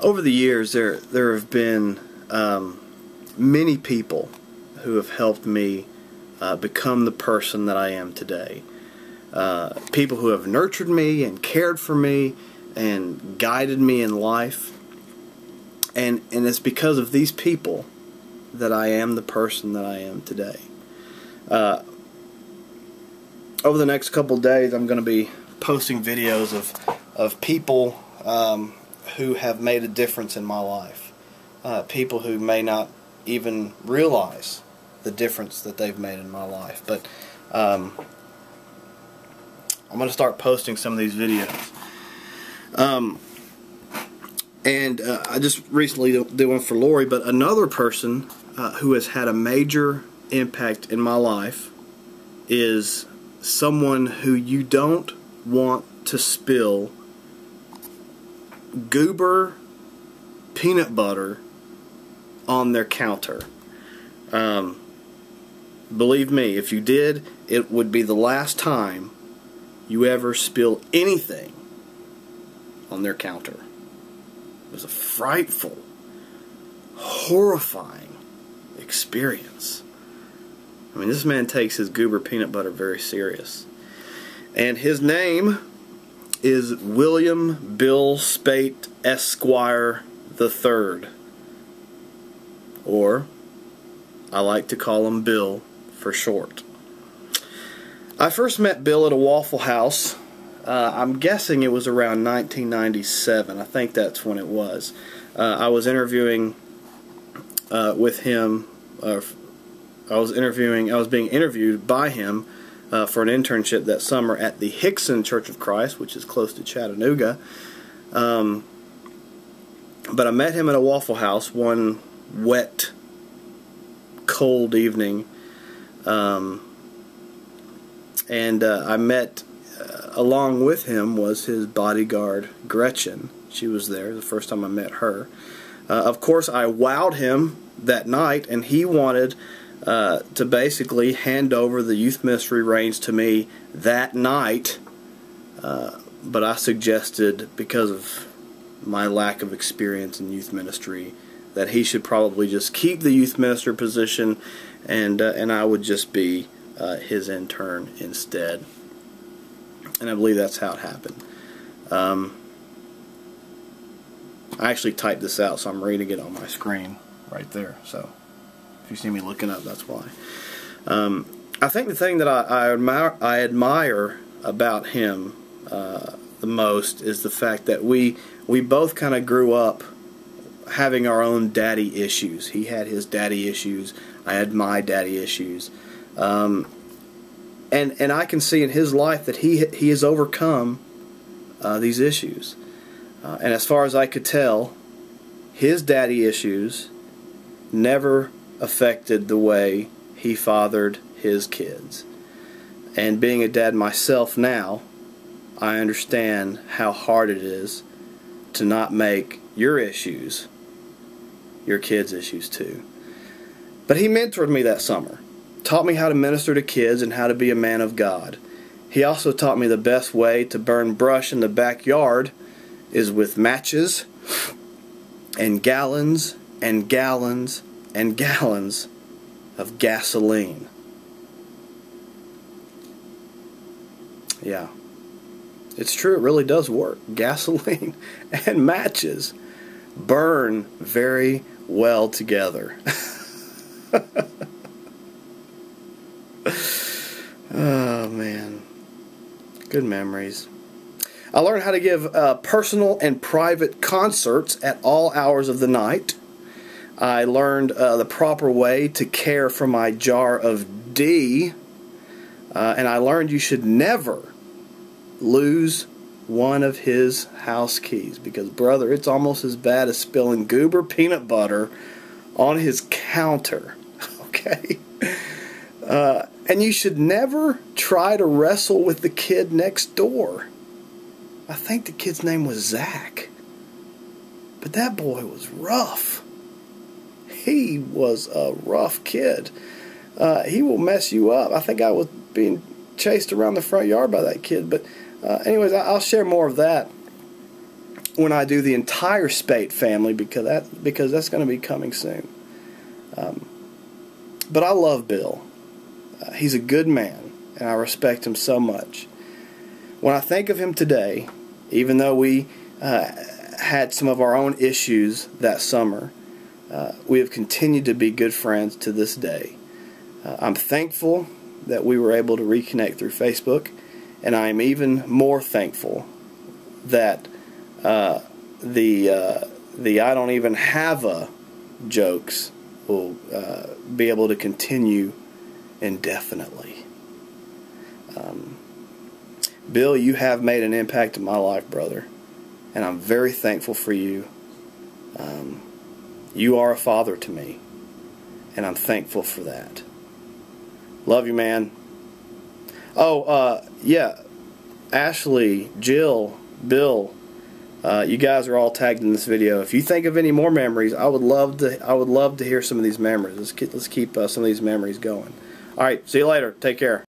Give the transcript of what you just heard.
over the years, there there have been um, many people who have helped me uh, become the person that I am today. Uh, people who have nurtured me and cared for me and guided me in life. And, and it's because of these people that I am the person that I am today. Uh, over the next couple days, I'm going to be posting videos of, of people um, who have made a difference in my life. Uh, people who may not even realize the difference that they've made in my life. But um, I'm going to start posting some of these videos. Um, and uh, I just recently did one for Lori, but another person uh, who has had a major impact in my life is someone who you don't want to spill goober peanut butter on their counter. Um, believe me, if you did, it would be the last time you ever spill anything on their counter. It was a frightful, horrifying experience. I mean, this man takes his goober peanut butter very serious. And his name is William Bill Speight Esquire the Third, or I like to call him Bill for short. I first met Bill at a Waffle House. Uh, I'm guessing it was around 1997. I think that's when it was. Uh, I was interviewing uh, with him. Uh, I was interviewing. I was being interviewed by him uh, for an internship that summer at the Hixson Church of Christ, which is close to Chattanooga. Um, but I met him at a Waffle House one wet, cold evening. Um, and uh, I met, uh, along with him, was his bodyguard, Gretchen. She was there the first time I met her. Uh, of course, I wowed him that night, and he wanted uh, to basically hand over the youth ministry reins to me that night. Uh, but I suggested, because of my lack of experience in youth ministry, that he should probably just keep the youth minister position, and uh, and I would just be uh, his intern instead. And I believe that's how it happened. Um, I actually typed this out, so I'm reading it on my screen right there. So if you see me looking up, that's why. Um, I think the thing that I, I, admire, I admire about him uh, the most is the fact that we we both kind of grew up having our own daddy issues. He had his daddy issues. I had my daddy issues. Um, and and I can see in his life that he he has overcome uh, these issues. Uh, and as far as I could tell, his daddy issues never affected the way he fathered his kids. And being a dad myself now, I understand how hard it is to not make your issues your kids' issues too. But he mentored me that summer, taught me how to minister to kids and how to be a man of God. He also taught me the best way to burn brush in the backyard is with matches and gallons and gallons and gallons of gasoline. Yeah. It's true, it really does work. Gasoline and matches burn very well together. oh, man. Good memories. I learned how to give uh, personal and private concerts at all hours of the night. I learned uh, the proper way to care for my jar of D. Uh, and I learned you should never lose one of his house keys because, brother, it's almost as bad as spilling goober peanut butter on his counter. Okay? Uh, and you should never try to wrestle with the kid next door. I think the kid's name was Zach. But that boy was rough. He was a rough kid. Uh, he will mess you up. I think I was being chased around the front yard by that kid. But, uh, anyways, I'll share more of that when I do the entire Speight family because that because that's going to be coming soon. Um, but I love Bill. Uh, he's a good man, and I respect him so much. When I think of him today, even though we uh, had some of our own issues that summer, uh, we have continued to be good friends to this day. Uh, I'm thankful that we were able to reconnect through Facebook, and I am even more thankful that uh, the uh, the I don't even have a jokes will uh, be able to continue indefinitely. Um, Bill, you have made an impact in my life, brother, and I'm very thankful for you. Um, you are a father to me, and I'm thankful for that. Love you, man. Oh, uh, yeah. Ashley, Jill, Bill, uh, you guys are all tagged in this video. If you think of any more memories, I would love to. I would love to hear some of these memories. Let's keep, let's keep uh, some of these memories going. All right. See you later. Take care.